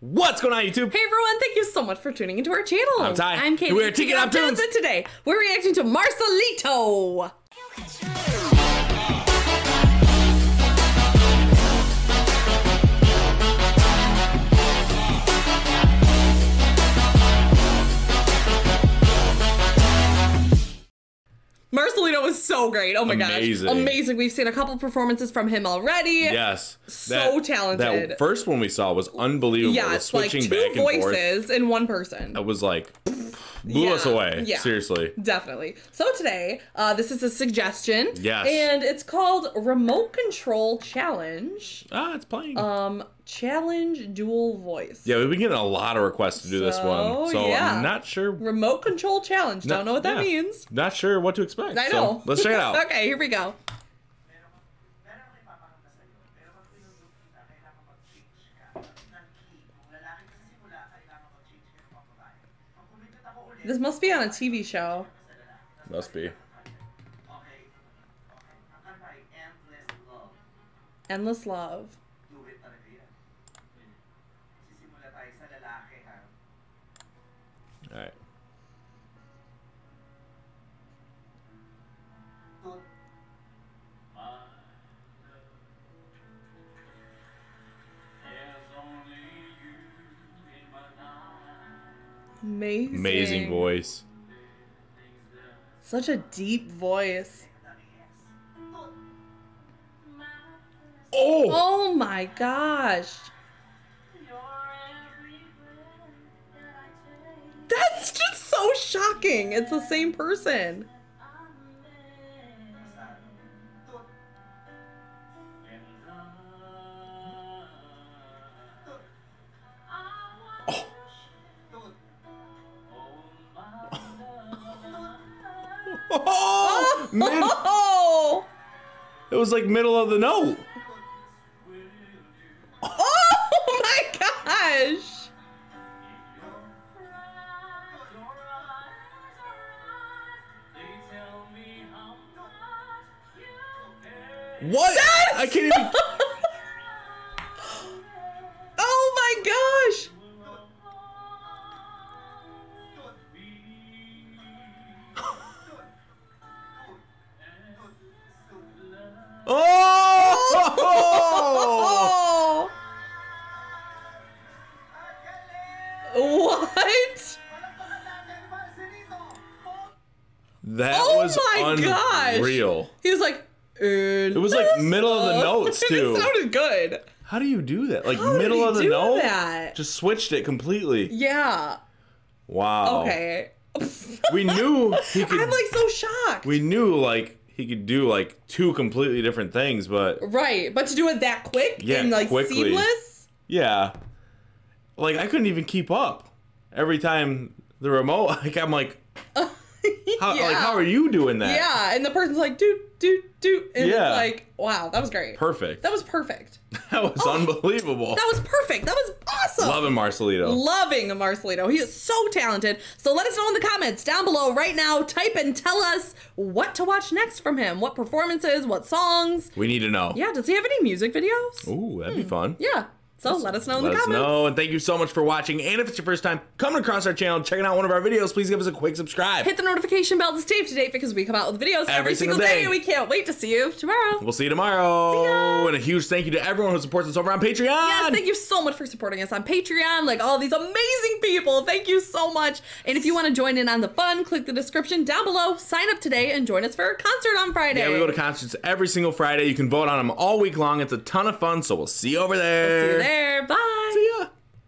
What's going on, YouTube? Hey everyone, thank you so much for tuning into our channel. I'm Ty. I'm Katie. We're TK Top Tunes. and today we're reacting to Marcelito. Marcelito was so great. Oh my Amazing. gosh. Amazing. We've seen a couple performances from him already. Yes. So talented. That first one we saw was unbelievable. The Yes, like switching two back and voices in one person. It was like blew us away. yeah. Seriously. Definitely. So today, uh, this is a suggestion. Yes. And it's called Remote Control Challenge. Ah, it's playing. Um, challenge dual voice. yeah, we've been getting a lot of requests to do this one. So, So yeah. I'm not sure Remote Control Challenge. Don't know what that yeah. means. Not sure what to expect. I So, know. let's check it out. okay, here we go. This must be on a TV show. Must be. okay. Okay. Ang kanta ay Endless Love. Endless Love. Amazing. Amazing voice. Such a deep voice. Oh! Oh my gosh. That's just so shocking. It's the same person. Oh! Mid- Oh! it was like middle of the note. Oh my gosh! What? I can't even. Oh! Oh! What? That Oh was my gosh. unreal. He was like, it was like middle of the notes, too. it sounded good. How do you do that? Like How did middle he of the do note? that? Just switched it completely. Yeah. Wow. Okay. We knew he could. I'm like so shocked. we knew like he could do like two completely different things, but right, but to do it that quick Yeah, and like quickly. seamless. yeah, like I couldn't even keep up. Every time the remote, like I'm like, how, yeah. like how are you doing that? Yeah, and the person's like, dude, do do, and Yeah. it's like, wow, that was great. Perfect. That was perfect. That was oh. unbelievable. That was perfect. That was. Loving Marcelito. Loving Marcelito. He is so talented. So let us know in the comments down below right now. Type and tell us what to watch next from him. What performances, what songs. we need to know. Yeah, does he have any music videos? Ooh, that'd be hmm. fun. Yeah. So let us know in Let the us comments. know, and thank you so much for watching. And if it's your first time coming across our channel, checking out one of our videos, please give us a quick subscribe. Hit the notification bell to stay up to date because we come out with videos every, single day. We can't wait to see you tomorrow. We'll see you tomorrow. See. And a huge thank you to everyone who supports us over on Patreon. Yes, thank you so much for supporting us on Patreon. Like all these amazing people. Thank you so much. And if you want to join in on the fun, click the description down below. Sign up today and join us for a concert on Friday. Yeah, we go to concerts every single Friday. You can vote on them all week long. It's a ton of fun, so we'll see you over there. See you there there. Bye. See ya.